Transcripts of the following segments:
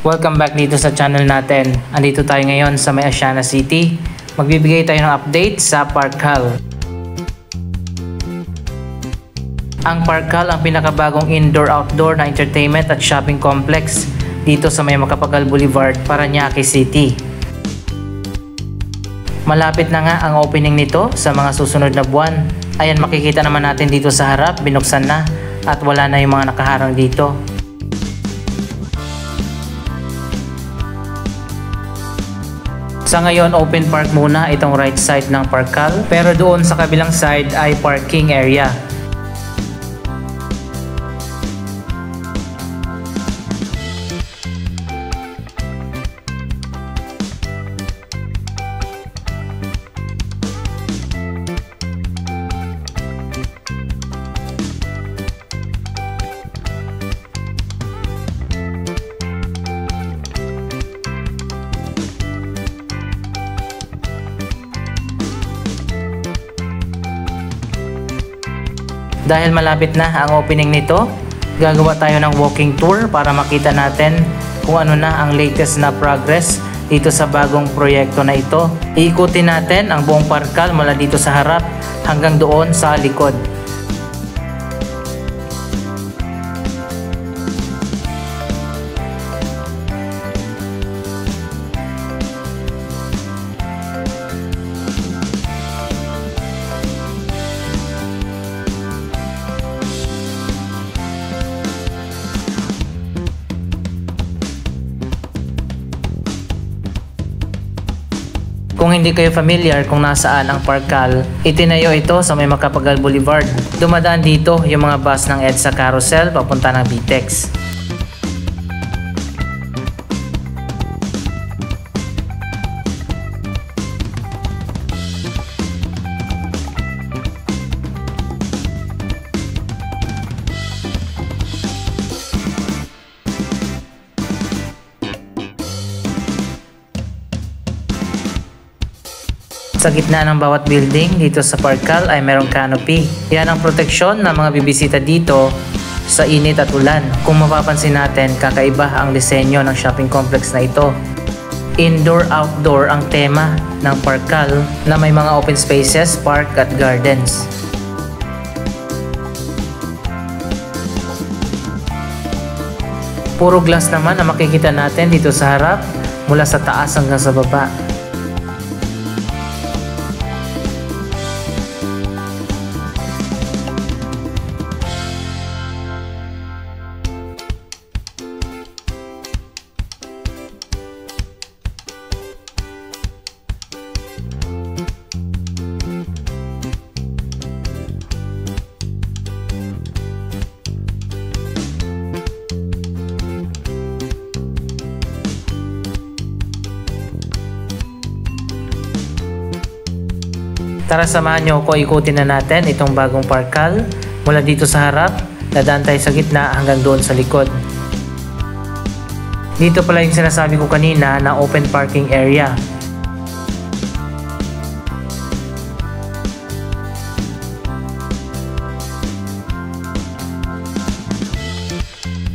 Welcome back dito sa channel natin. Andito tayo ngayon sa May Asiana City. Magbibigay tayo ng update sa Park Hall. Ang Park Hall ang pinakabagong indoor-outdoor na entertainment at shopping complex dito sa May Makapagal Boulevard, Paranaque City. Malapit na nga ang opening nito sa mga susunod na buwan. Ayan makikita naman natin dito sa harap, binuksan na at wala na yung mga nakaharang dito. Sa ngayon, open park muna itong right side ng Parkal. Pero doon sa kabilang side ay parking area. Dahil malapit na ang opening nito, gagawa tayo ng walking tour para makita natin kung ano na ang latest na progress dito sa bagong proyekto na ito. Iikutin natin ang buong parkal mula dito sa harap hanggang doon sa likod. Kung hindi kayo familiar kung nasaan ang Parkal, itinayo ito sa may Makapagal Boulevard. Dumadaan dito yung mga bus ng EDSA Carousel papunta ng BTEX. Sa gitna ng bawat building dito sa Parkal ay merong canopy. Yan ang proteksyon ng mga bibisita dito sa init at ulan. Kung mapapansin natin, kakaiba ang disenyo ng shopping complex na ito. Indoor-outdoor ang tema ng Parkal na may mga open spaces, park at gardens. Puro glass naman ang makikita natin dito sa harap mula sa taas hanggang sa baba. Tara samahan nyo ako ikutin na natin itong bagong parkal mula dito sa harap, dadaan sa gitna hanggang doon sa likod. Dito pala yung sinasabi ko kanina na open parking area.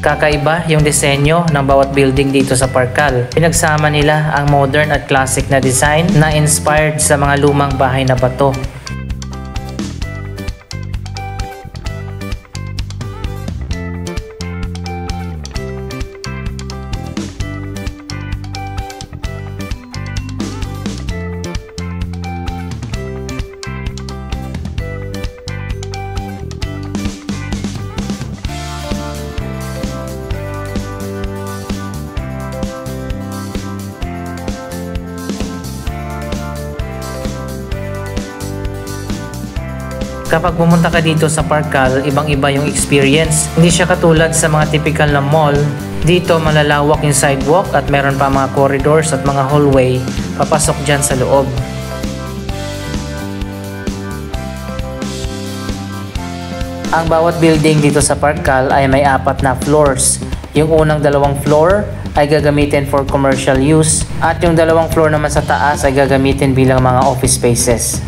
Kakaiba yung disenyo ng bawat building dito sa Parkal. Pinagsama nila ang modern at classic na design na inspired sa mga lumang bahay na bato. Kapag pumunta ka dito sa Parkal, ibang-iba yung experience. Hindi siya katulad sa mga typical na mall. Dito malalawak yung sidewalk at meron pa mga corridors at mga hallway papasok dyan sa loob. Ang bawat building dito sa Parkal ay may apat na floors. Yung unang dalawang floor ay gagamitin for commercial use at yung dalawang floor naman sa taas ay gagamitin bilang mga office spaces.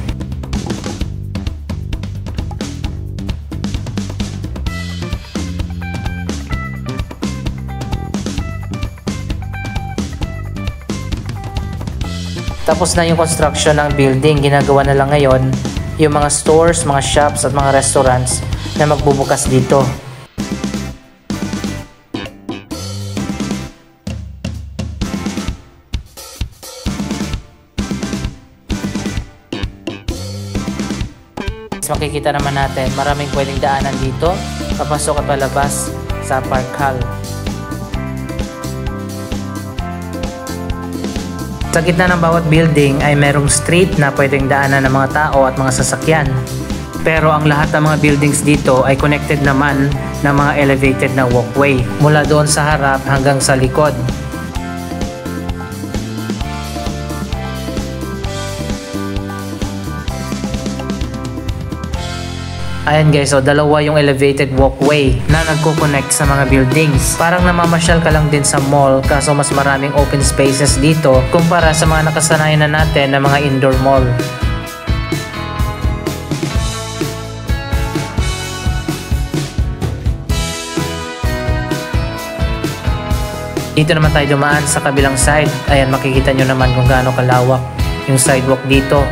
Tapos na yung construction ng building, ginagawa na lang ngayon yung mga stores, mga shops at mga restaurants na magbubukas dito. makikita naman natin maraming pwedeng daanan dito papasok at palabas sa Park Hall. Sa gitna ng bawat building ay merong street na pwedeng daanan ng mga tao at mga sasakyan. Pero ang lahat ng mga buildings dito ay connected naman ng mga elevated na walkway mula doon sa harap hanggang sa likod. Ayan guys, so dalawa yung elevated walkway na nagko-connect sa mga buildings. Parang namamasyal ka lang din sa mall kaso mas maraming open spaces dito kumpara sa mga nakasanayan na natin na mga indoor mall. Dito naman tayo dumaan sa kabilang side. Ayan, makikita nyo naman kung gaano kalawak yung sidewalk dito.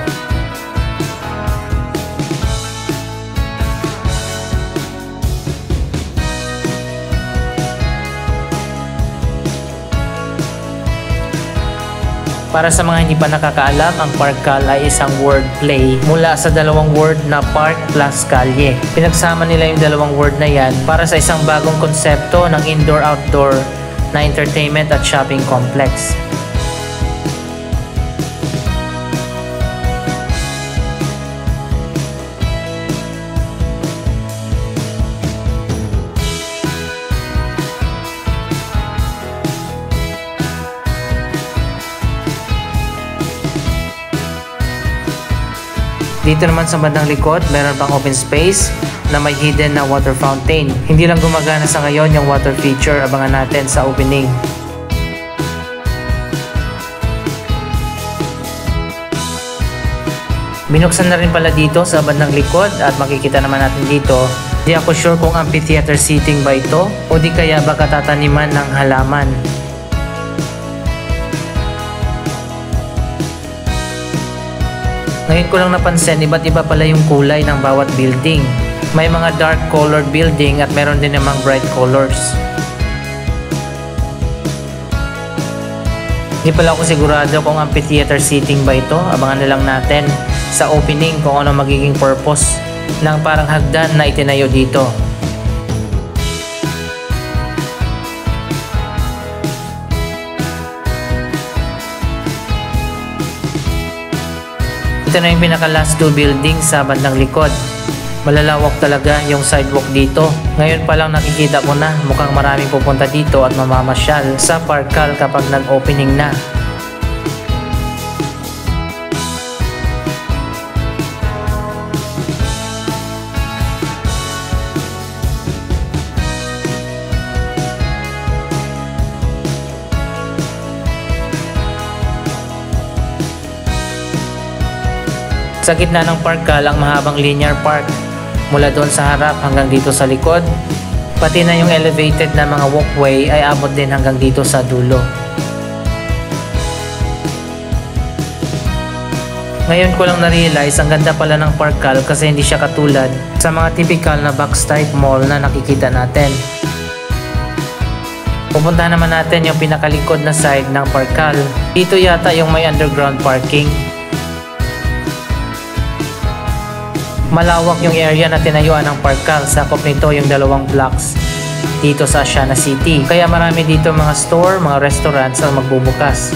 Para sa mga hindi pa nakakaalam, ang Parkal ay isang word play mula sa dalawang word na park plus kalye. Pinagsama nila yung dalawang word na yan para sa isang bagong konsepto ng indoor-outdoor na entertainment at shopping complex. Dito naman sa bandang likod, meron pang open space na may hidden na water fountain. Hindi lang gumagana sa ngayon yung water feature, abangan natin sa opening. Binuksan na rin pala dito sa bandang likod at makikita naman natin dito. Di ako sure kung amphitheater seating ba ito o di kaya baka tataniman ng halaman. Ngayon ko lang napansin, iba't iba pala yung kulay ng bawat building. May mga dark colored building at meron din namang bright colors. Hindi pala ako sigurado kung amphitheater seating ba ito. Abangan na lang natin sa opening kung ano magiging purpose ng parang hagdan na itinayo dito. Ito na yung pinaka last two buildings sa bandang likod. Malalawak talaga yung sidewalk dito. Ngayon pa lang nakikita ko na mukhang maraming pupunta dito at mamamasyal sa Parkal kapag nag-opening na. Sa gitna ng parkal ang mahabang linear park mula doon sa harap hanggang dito sa likod. Pati na yung elevated na mga walkway ay abot din hanggang dito sa dulo. Ngayon ko lang na-realize ang ganda pala ng Parkal kasi hindi siya katulad sa mga typical na box type mall na nakikita natin. Pupuntahan naman natin yung pinakalikod na side ng Parkal. Dito yata yung may underground parking. Malawak yung area na tinayuan ng Parkal. Sakop nito yung dalawang blocks dito sa Asiana City. Kaya marami dito mga store, mga restaurants ang magbubukas.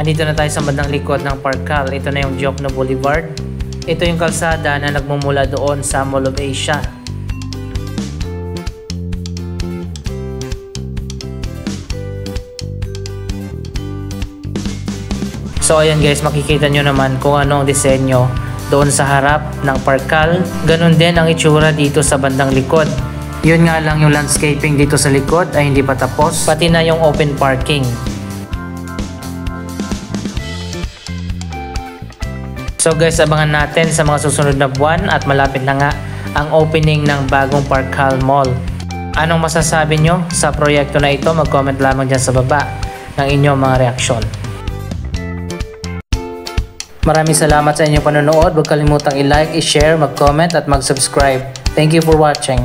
Andito na tayo sa bandang likod ng Parkal. Ito na yung Jokno Boulevard. Ito yung kalsada na nagmumula doon sa Mall of Asia. So ayan guys, makikita nyo naman kung ano ang disenyo doon sa harap ng Parkal. Ganon din ang itsura dito sa bandang likod. Yun nga lang yung landscaping dito sa likod ay hindi pa tapos. Pati na yung open parking. So guys, abangan natin sa mga susunod na buwan at malapit na nga ang opening ng bagong Parkal Mall. Anong masasabi nyo sa proyekto na ito? Mag-comment lamang dyan sa baba ng inyong mga reaksyon. Maraming salamat sa inyong panonood. Huwag kalimutang i-like, i-share, mag-comment at mag-subscribe. Thank you for watching.